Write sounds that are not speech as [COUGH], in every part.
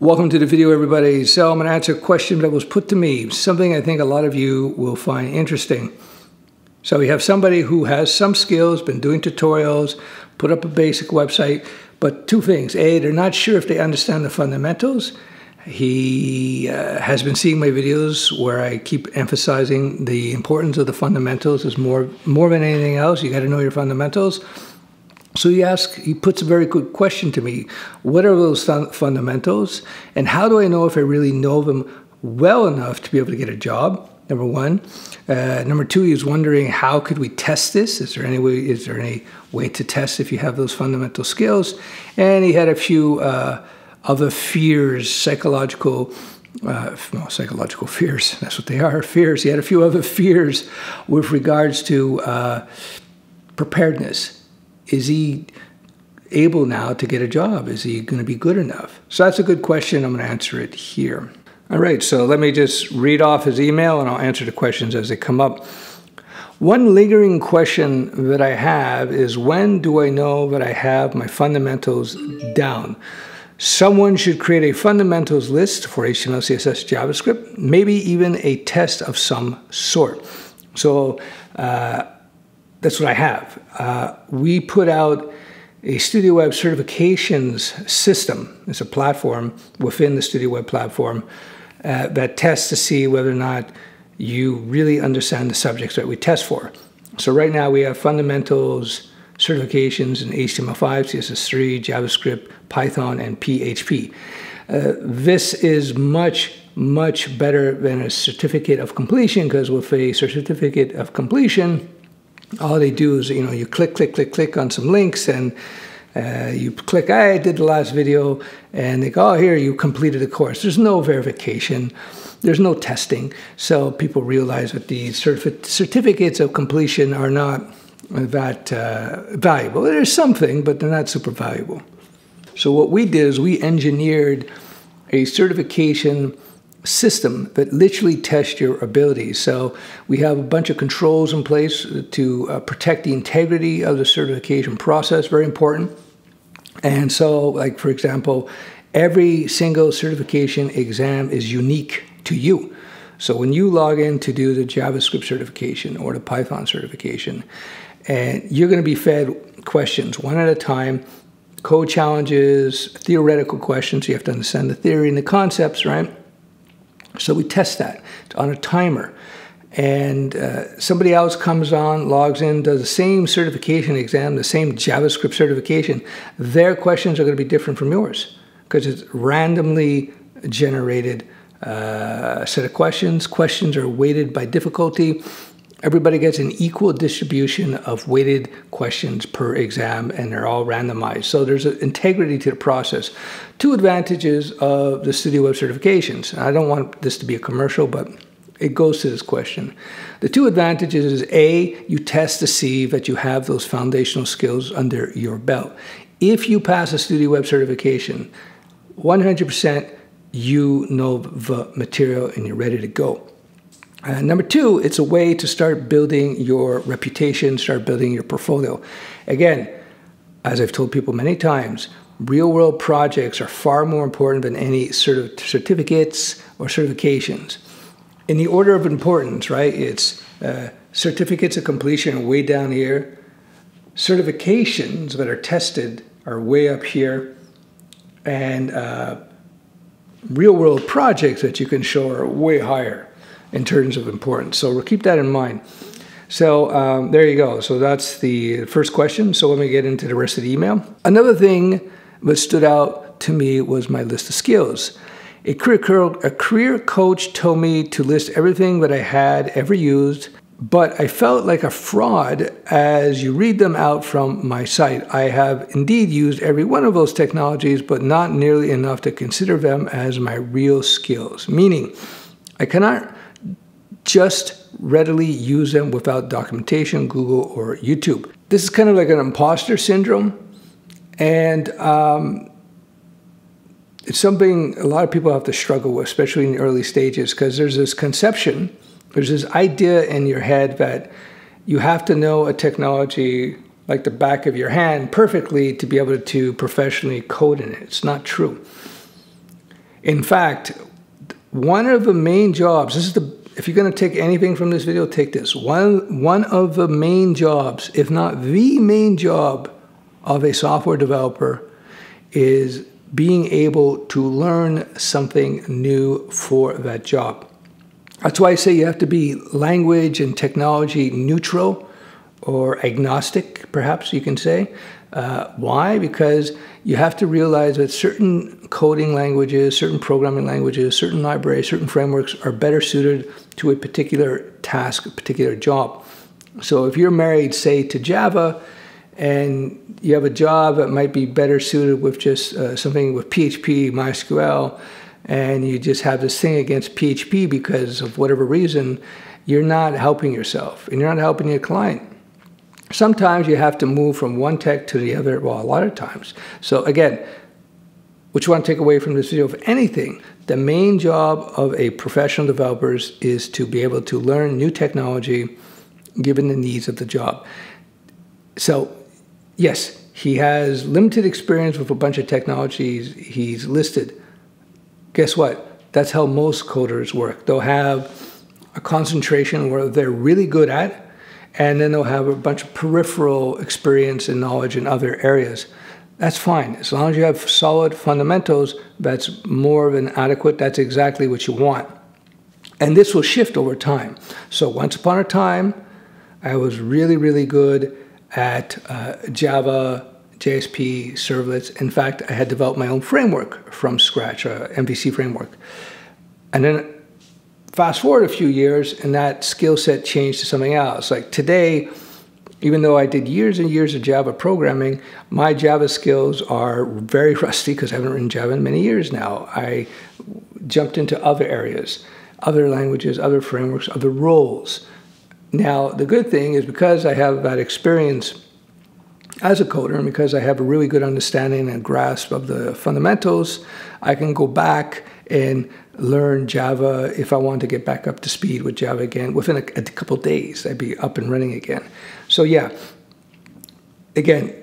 Welcome to the video, everybody. So I'm going to answer a question that was put to me, something I think a lot of you will find interesting. So we have somebody who has some skills, been doing tutorials, put up a basic website, but two things. A, they're not sure if they understand the fundamentals. He uh, has been seeing my videos where I keep emphasizing the importance of the fundamentals is more, more than anything else. You got to know your fundamentals. So he asks, he puts a very good question to me. What are those fundamentals? And how do I know if I really know them well enough to be able to get a job? Number one. Uh, number two, he's wondering how could we test this? Is there any way? Is there any way to test if you have those fundamental skills? And he had a few uh, other fears, psychological uh, psychological fears. [LAUGHS] That's what they are, fears. He had a few other fears with regards to uh, preparedness is he able now to get a job? Is he going to be good enough? So that's a good question. I'm going to answer it here. All right, so let me just read off his email and I'll answer the questions as they come up. One lingering question that I have is when do I know that I have my fundamentals down? Someone should create a fundamentals list for HTML, CSS, JavaScript, maybe even a test of some sort. So uh, that's what I have. Uh, we put out a StudioWeb certifications system. It's a platform within the StudioWeb platform uh, that tests to see whether or not you really understand the subjects that we test for. So right now we have fundamentals certifications in HTML5, CSS3, JavaScript, Python, and PHP. Uh, this is much, much better than a certificate of completion because with a certificate of completion, all they do is, you know, you click, click, click, click on some links and uh, you click, I did the last video, and they go, oh, here, you completed the course. There's no verification. There's no testing. So people realize that the certif certificates of completion are not that uh, valuable. There's something, but they're not super valuable. So what we did is we engineered a certification system that literally tests your abilities. So we have a bunch of controls in place to uh, protect the integrity of the certification process, very important. And so, like for example, every single certification exam is unique to you. So when you log in to do the JavaScript certification or the Python certification, and you're going to be fed questions one at a time, code challenges, theoretical questions. You have to understand the theory and the concepts, right? So we test that on a timer. And uh, somebody else comes on, logs in, does the same certification exam, the same JavaScript certification. Their questions are going to be different from yours because it's randomly generated uh, set of questions. Questions are weighted by difficulty. Everybody gets an equal distribution of weighted questions per exam, and they're all randomized. So there's an integrity to the process. Two advantages of the StudioWeb certifications. I don't want this to be a commercial, but it goes to this question. The two advantages is A, you test to see that you have those foundational skills under your belt. If you pass a StudioWeb certification, 100% you know the material and you're ready to go. Uh, number two, it's a way to start building your reputation, start building your portfolio. Again, as I've told people many times, real world projects are far more important than any sort of certificates or certifications. In the order of importance, right, it's uh, certificates of completion are way down here, certifications that are tested are way up here, and uh, real world projects that you can show are way higher in terms of importance. So we'll keep that in mind. So um, there you go. So that's the first question. So let me get into the rest of the email. Another thing that stood out to me was my list of skills. A career, a career coach told me to list everything that I had ever used, but I felt like a fraud as you read them out from my site. I have indeed used every one of those technologies, but not nearly enough to consider them as my real skills. Meaning, I cannot just readily use them without documentation, Google or YouTube. This is kind of like an imposter syndrome. And um, it's something a lot of people have to struggle with, especially in the early stages, because there's this conception, there's this idea in your head that you have to know a technology like the back of your hand perfectly to be able to professionally code in it. It's not true. In fact, one of the main jobs, this is the if you're going to take anything from this video, take this. One one of the main jobs, if not the main job of a software developer is being able to learn something new for that job. That's why I say you have to be language and technology neutral or agnostic, perhaps you can say. Uh, why? Because you have to realize that certain coding languages, certain programming languages, certain libraries, certain frameworks are better suited to a particular task, a particular job. So if you're married, say, to Java, and you have a job that might be better suited with just uh, something with PHP, MySQL, and you just have this thing against PHP because of whatever reason, you're not helping yourself and you're not helping your client. Sometimes you have to move from one tech to the other, well, a lot of times. So again, what you want to take away from this video, if anything, the main job of a professional developer is to be able to learn new technology given the needs of the job. So yes, he has limited experience with a bunch of technologies he's listed. Guess what? That's how most coders work. They'll have a concentration where they're really good at, and then they'll have a bunch of peripheral experience and knowledge in other areas. That's fine. As long as you have solid fundamentals, that's more than adequate. That's exactly what you want. And this will shift over time. So once upon a time, I was really, really good at uh, Java, JSP, servlets. In fact, I had developed my own framework from scratch, a MVC framework. And then fast forward a few years, and that skill set changed to something else. Like today, even though I did years and years of Java programming, my Java skills are very [LAUGHS] rusty because I haven't written Java in many years now. I jumped into other areas, other languages, other frameworks, other roles. Now, the good thing is because I have that experience as a coder and because I have a really good understanding and grasp of the fundamentals, I can go back and learn Java if I want to get back up to speed with Java again. Within a, a couple days, I'd be up and running again. So yeah, again,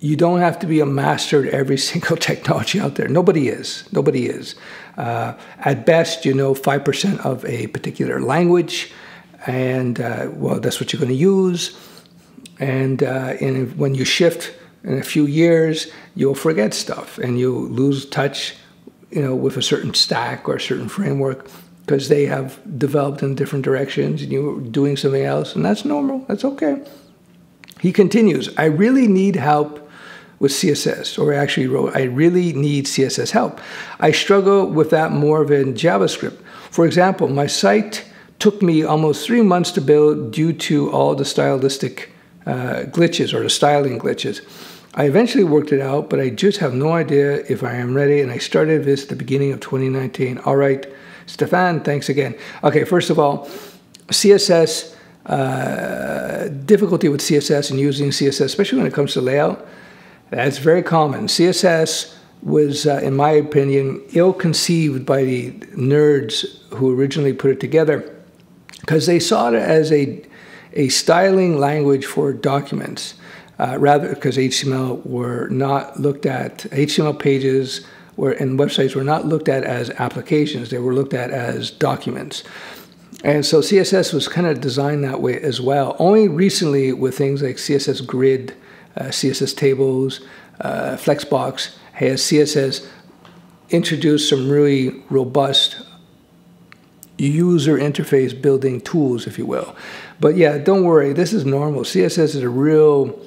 you don't have to be a master at every [LAUGHS] single technology out there. Nobody is. Nobody is. Uh, at best, you know 5% of a particular language and uh, well, that's what you're going to use. And, uh, and when you shift in a few years, you'll forget stuff and you lose touch, you know, with a certain stack or a certain framework because they have developed in different directions and you're doing something else, and that's normal. That's okay. He continues, I really need help with CSS, or actually wrote, I really need CSS help. I struggle with that more than JavaScript. For example, my site took me almost three months to build due to all the stylistic uh, glitches or the styling glitches. I eventually worked it out, but I just have no idea if I am ready. And I started this at the beginning of 2019. All right, Stefan, thanks again. Okay, first of all, CSS, uh, difficulty with CSS and using CSS, especially when it comes to layout, that's very common. CSS was, uh, in my opinion, ill conceived by the nerds who originally put it together because they saw it as a, a styling language for documents, uh, rather because HTML were not looked at, HTML pages were, and websites were not looked at as applications, they were looked at as documents. And so CSS was kind of designed that way as well. Only recently with things like CSS Grid, uh, CSS Tables, uh, Flexbox, has CSS introduced some really robust user interface building tools, if you will. But yeah, don't worry, this is normal. CSS is a real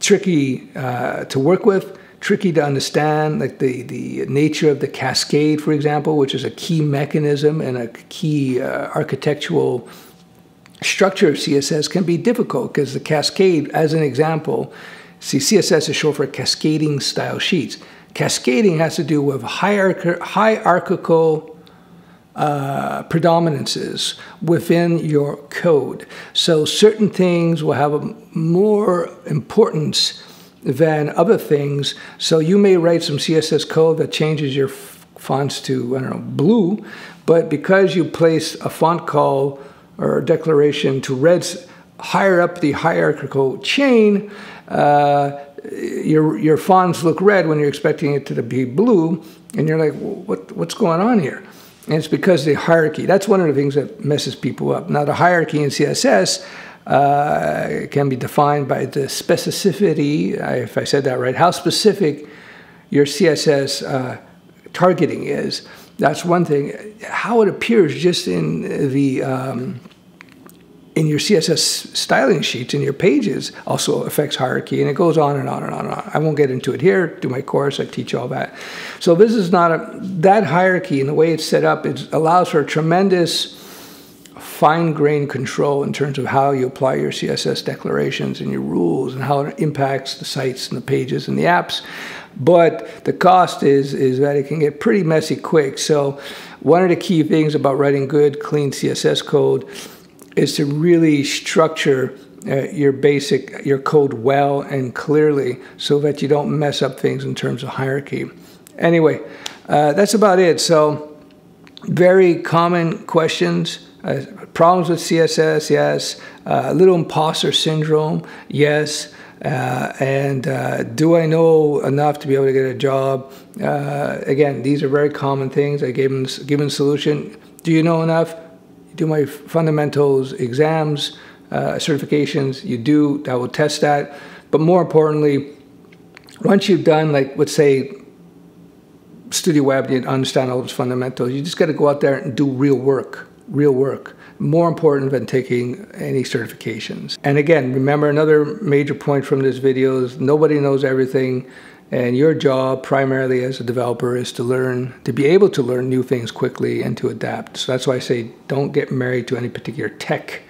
tricky uh, to work with, tricky to understand, like the, the nature of the cascade, for example, which is a key mechanism and a key uh, architectural structure of CSS can be difficult because the cascade, as an example, see, CSS is short for cascading style sheets. Cascading has to do with hierarchical uh, predominances within your code. So certain things will have more importance than other things. So you may write some CSS code that changes your fonts to, I don't know, blue, but because you place a font call or declaration to reds higher up the hierarchical chain, uh, your your fonts look red when you're expecting it to be blue, and you're like, what what's going on here? And it's because the hierarchy. That's one of the things that messes people up. Now, the hierarchy in CSS uh, can be defined by the specificity, if I said that right, how specific your CSS uh, targeting is. That's one thing. How it appears just in the um, in your CSS styling sheets in your pages also affects hierarchy, and it goes on and on and on and on. I won't get into it here. Do my course, I teach all that. So this is not a that hierarchy and the way it's set up. It allows for tremendous fine-grained control in terms of how you apply your CSS declarations and your rules and how it impacts the sites and the pages and the apps. But the cost is is that it can get pretty messy quick. So one of the key things about writing good, clean CSS code is to really structure uh, your basic your code well and clearly so that you don't mess up things in terms of hierarchy anyway uh, that's about it so very common questions uh, problems with css yes uh, little imposter syndrome yes uh, and uh, do I know enough to be able to get a job? again, these are very common things. I gave them given solution. Do you know enough? Do my fundamentals exams, uh, certifications, you do, I will test that. But more importantly, once you've done, like, let's say, StudioWeb, you understand all those fundamentals, you just got to go out there and do real work, real work. More important than taking any certifications. And again, remember another major point from this video is nobody knows everything. And your job, primarily as a developer, is to learn, to be able to learn new things quickly and to adapt. So that's why I say don't get married to any particular tech.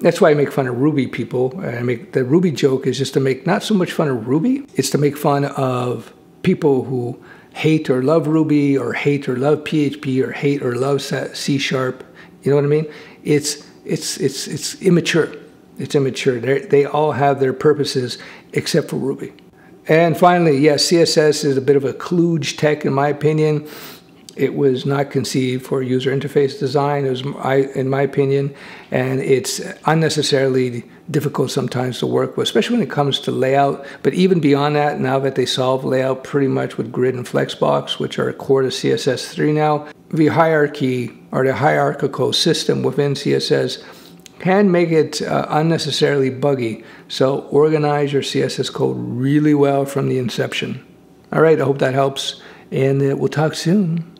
That's why I make fun of Ruby people. I make the Ruby joke is just to make not so much fun of Ruby, it's to make fun of people who hate or love Ruby or hate or love PHP or hate or love C sharp. You know what I mean? It's it's it's it's immature. It's immature. They're, they all have their purposes except for Ruby. And finally, yes, CSS is a bit of a kludge tech, in my opinion. It was not conceived for user interface design, it was, in my opinion, and it's unnecessarily difficult sometimes to work with, especially when it comes to layout. But even beyond that, now that they solve layout pretty much with Grid and Flexbox, which are core to CSS3 now, the hierarchy or the hierarchical system within CSS can make it uh, unnecessarily buggy. So organize your CSS code really well from the inception. All right, I hope that helps, and uh, we'll talk soon.